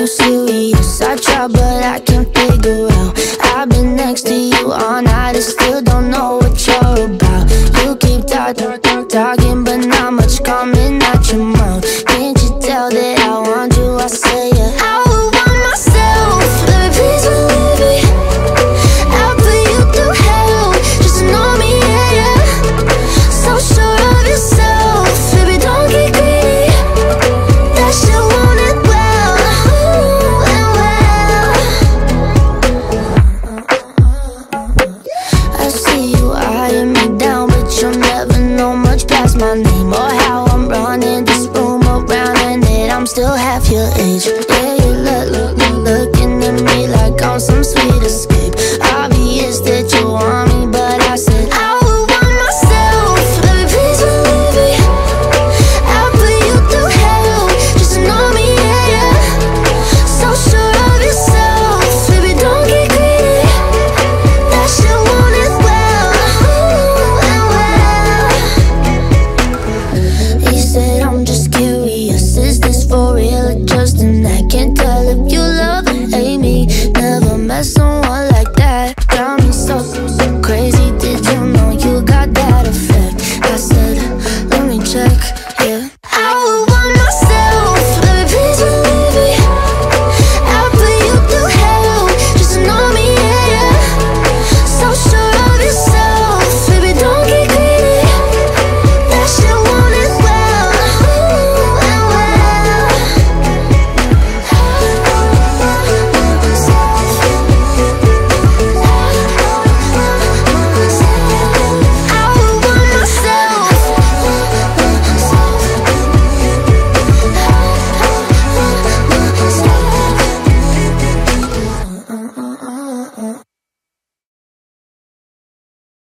too serious I try but I can't figure out. I've been next to you all night I still don't know what you're about. You keep talking, talking But not much coming out your mouth your age Yeah, you're Look? Looking, looking at me like I'm some sweet escape. corazón